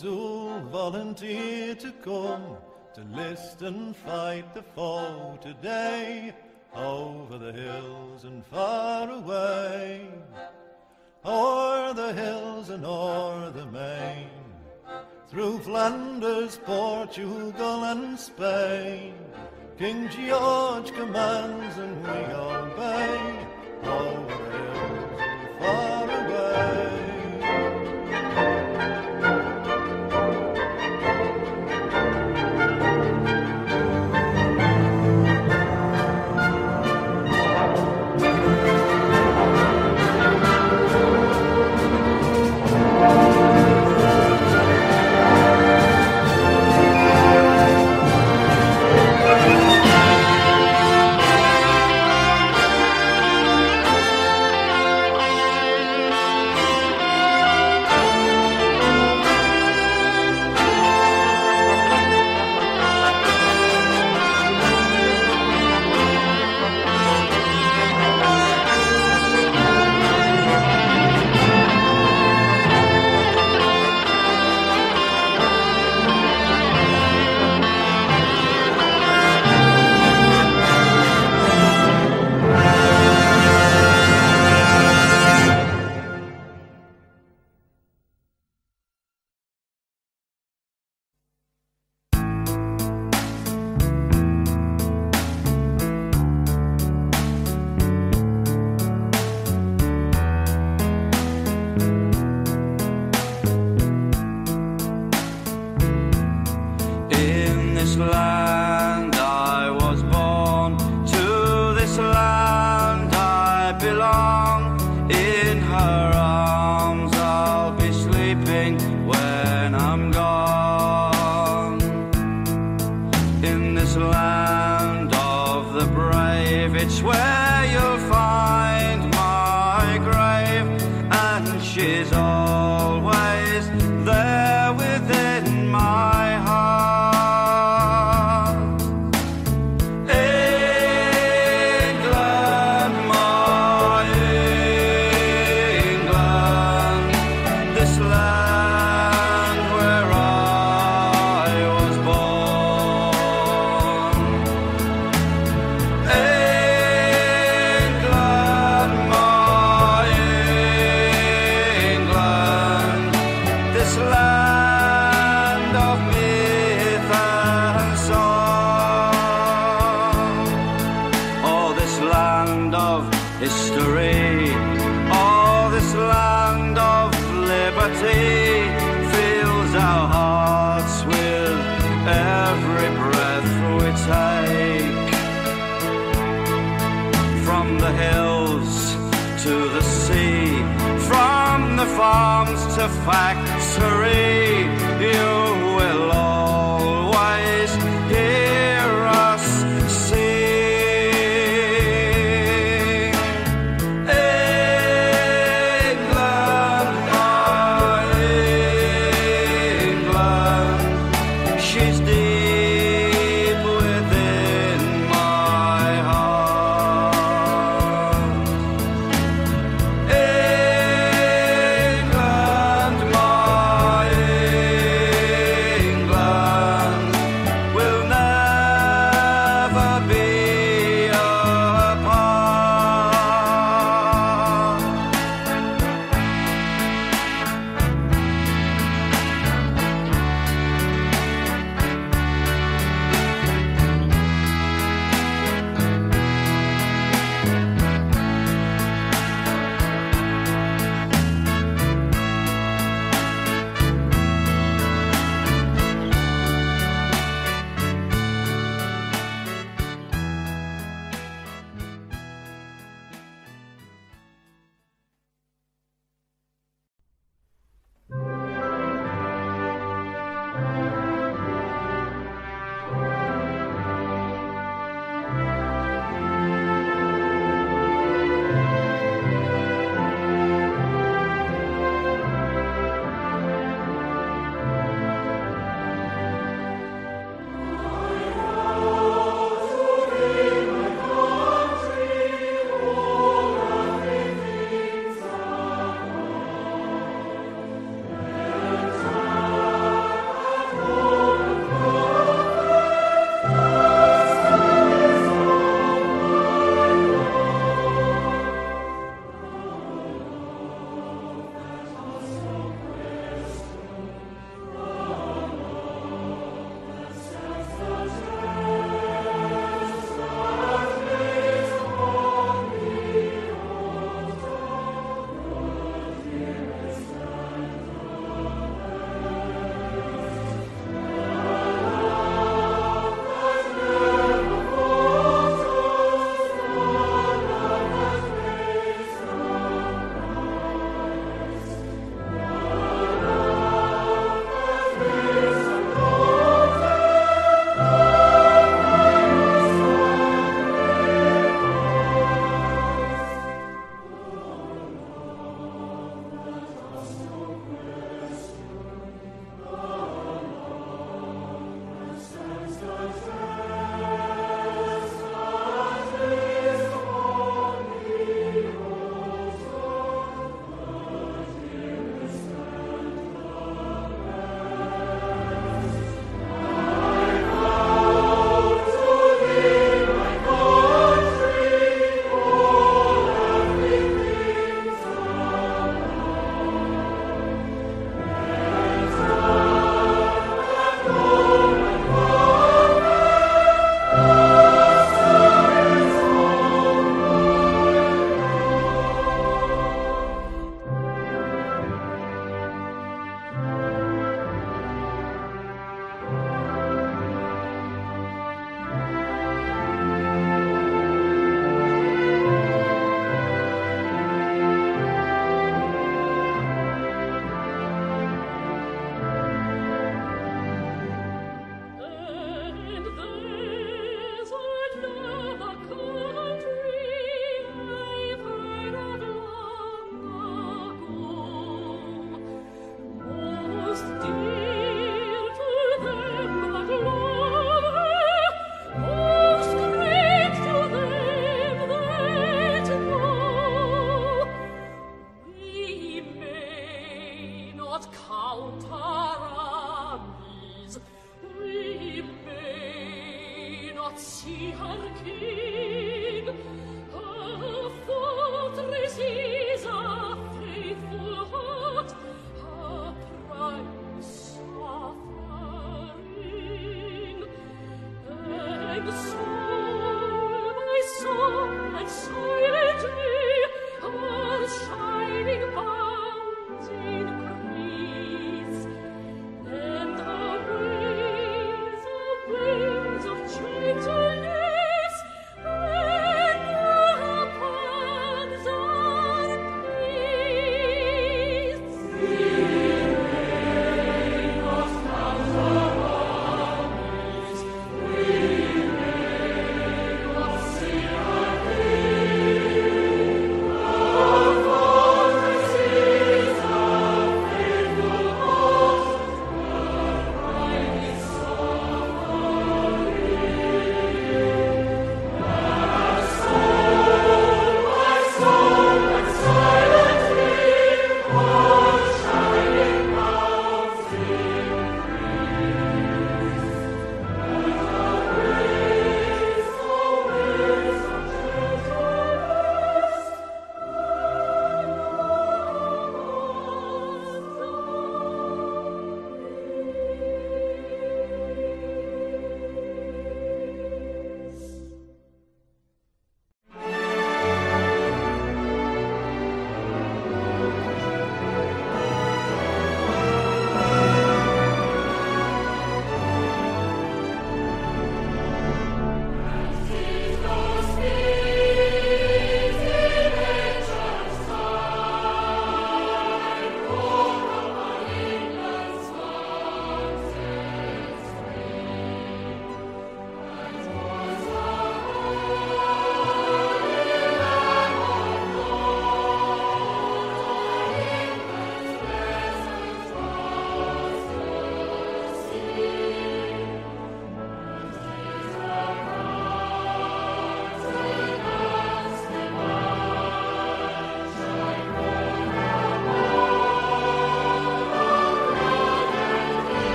Willem volunteer to come to list and fight the foe today over the hills and far away, o'er the hills and o'er the main, through Flanders, Portugal, and Spain. King George commands and we obey. Over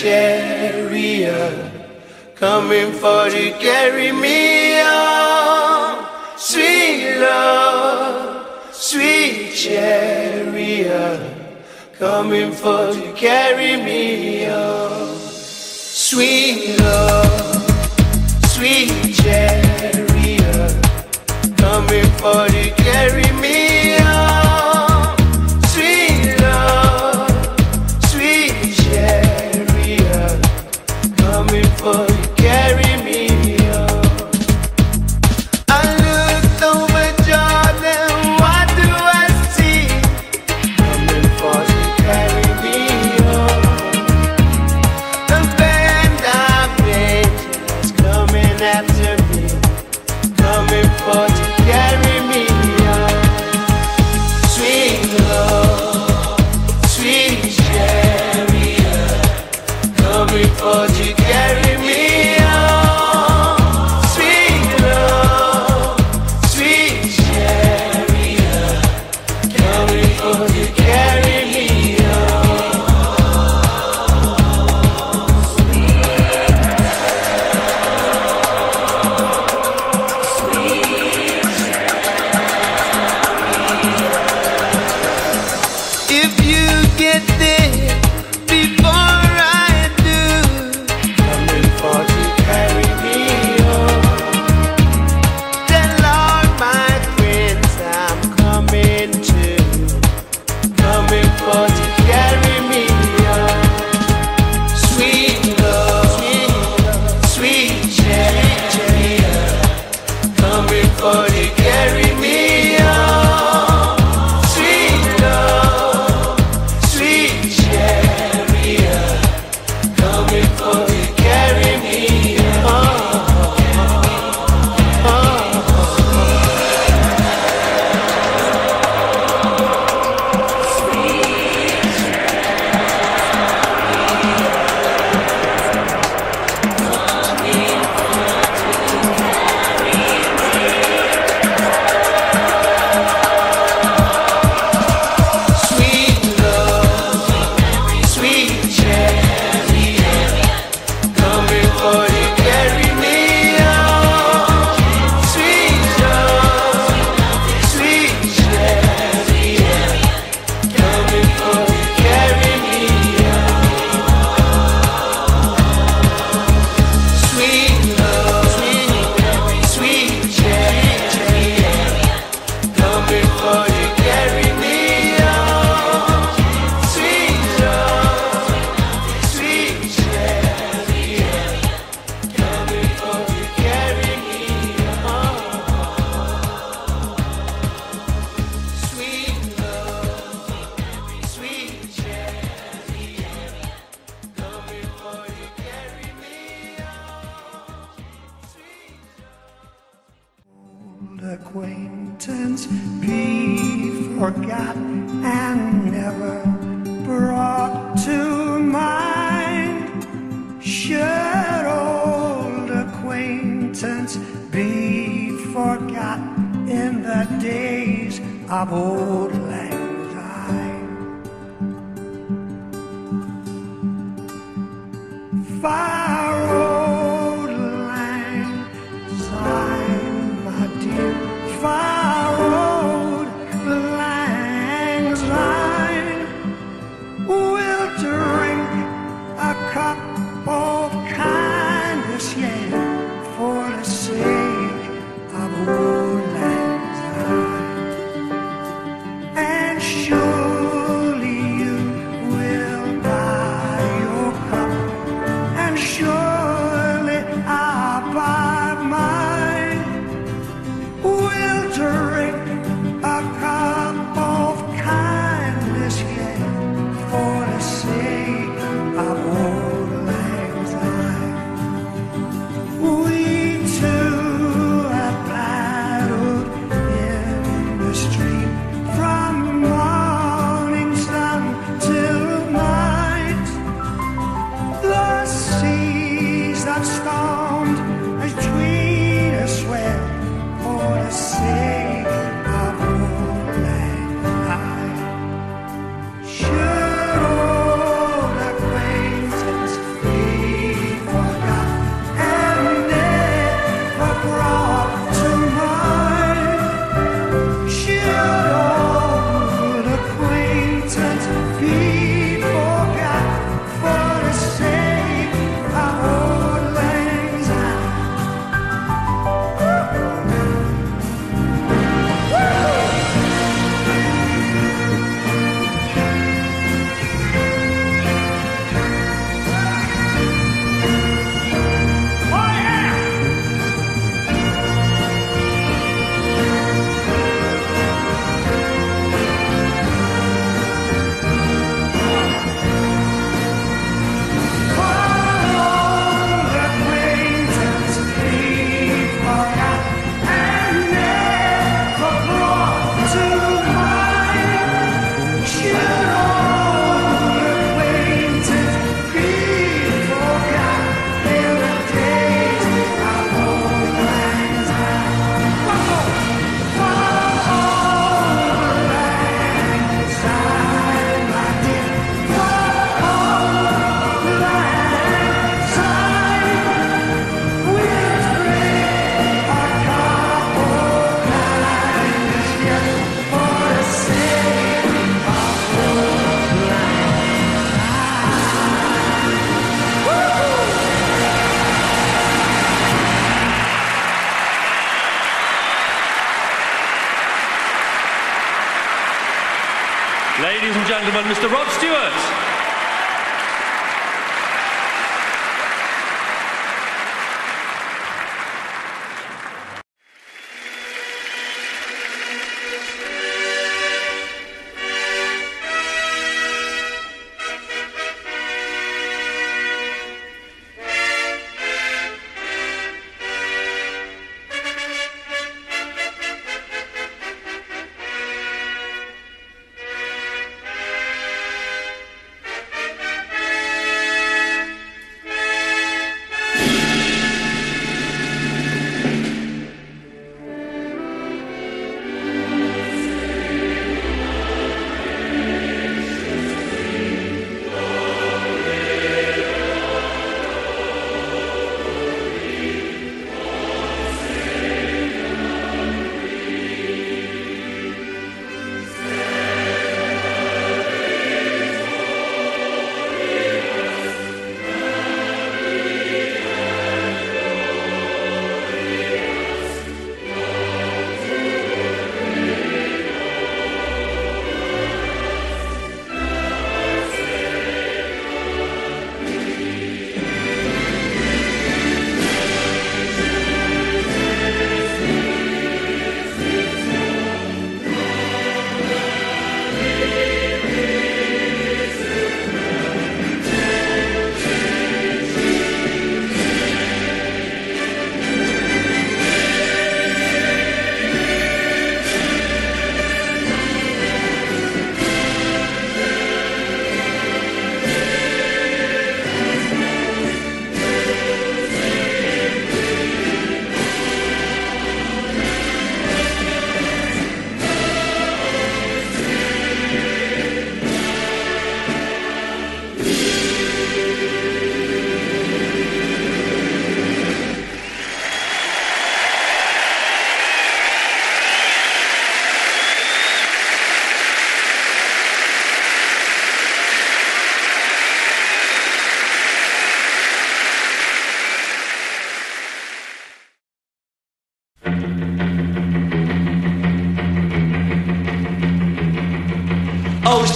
chariot, coming for to carry me on. Sweet love, sweet chariot, coming for to carry me on. Sweet love,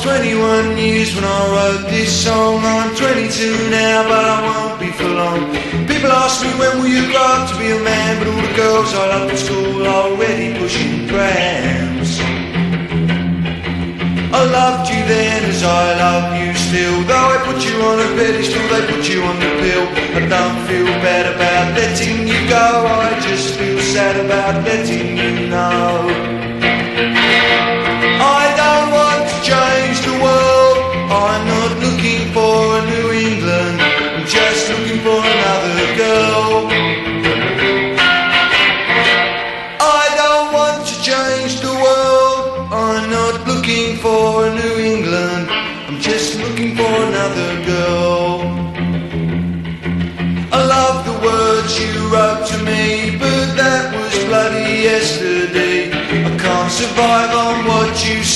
21 years when I wrote this song. I'm 22 now, but I won't be for long. People ask me when will you grow up to be a man, but all the girls I loved at school are already pushing prams. I loved you then as I love you still. Though I put you on a pedestal, they put you on the pill. I don't feel bad about letting you go. I just feel sad about letting you know.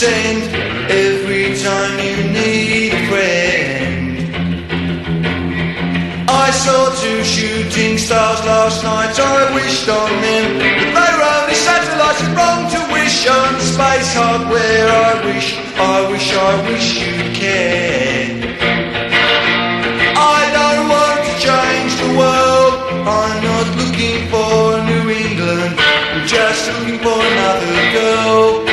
Every time you need a friend. I saw two shooting stars last night. I wished on them, but they were only satellites. It's wrong to wish on space hardware. I wish, I wish, I wish you'd care. I don't want to change the world. I'm not looking for New England. I'm just looking for another girl.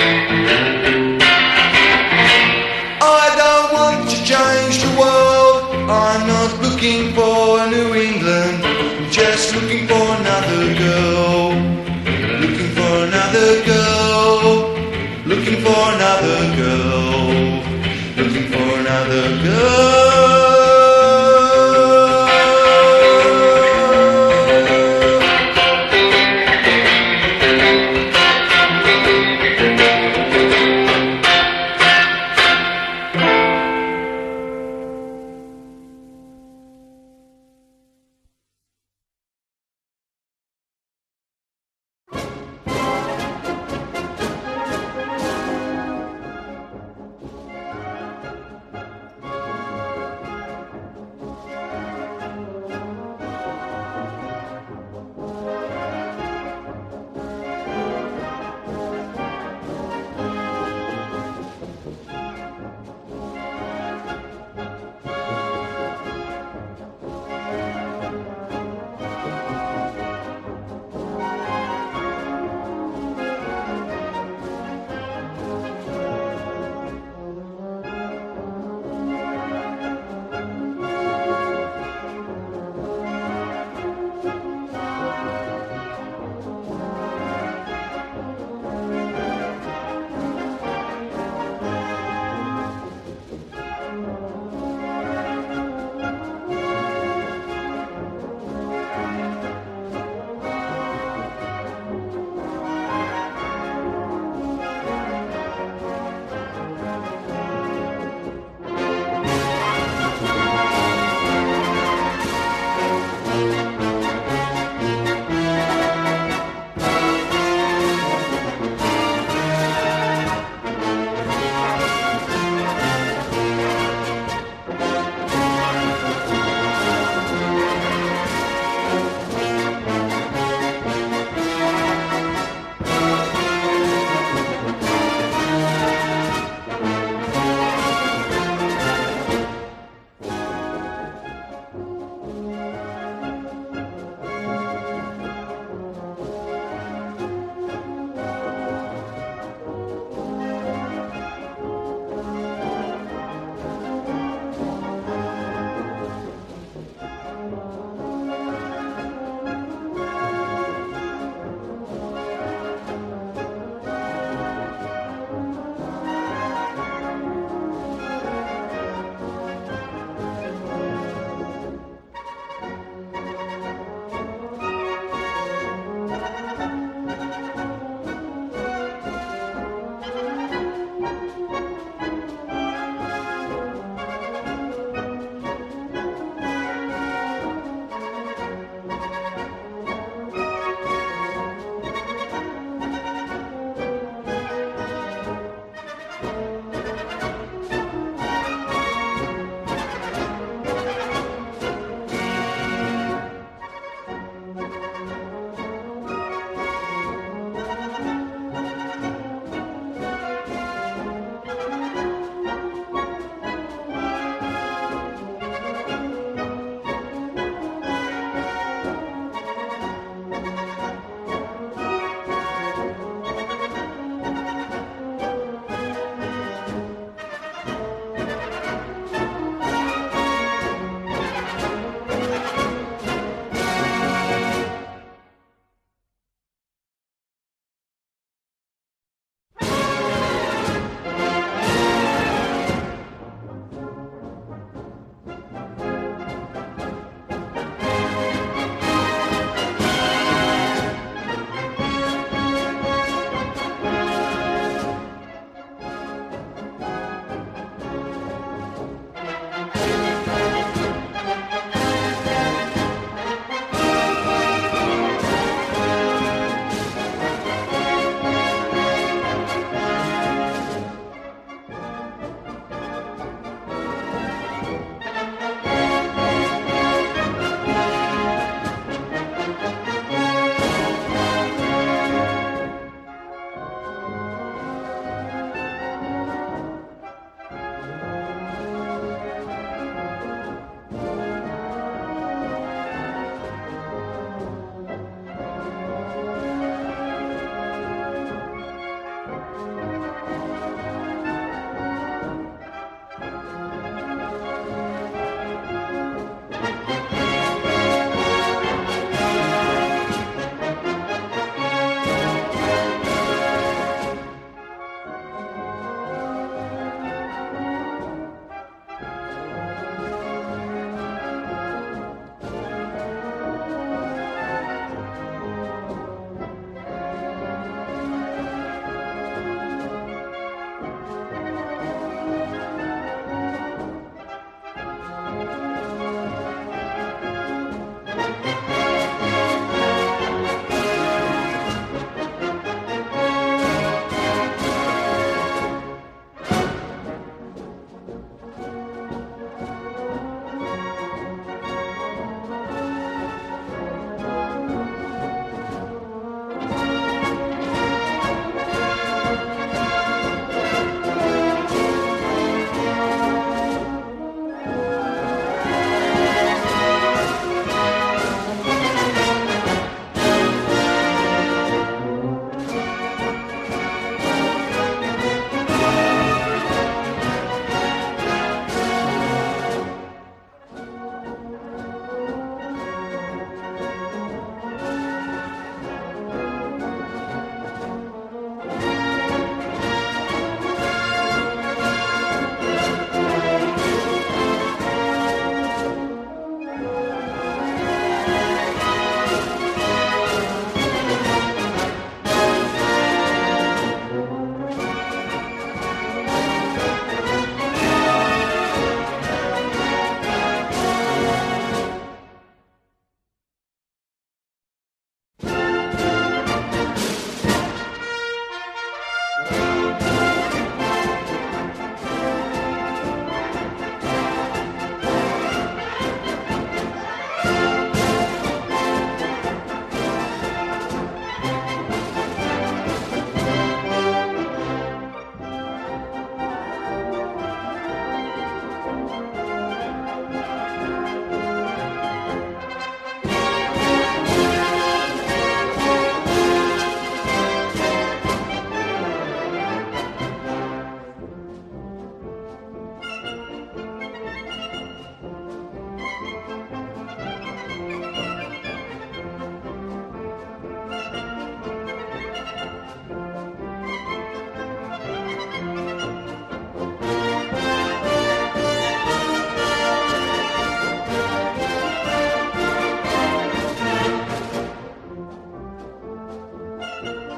Bye.